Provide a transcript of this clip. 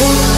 Oh.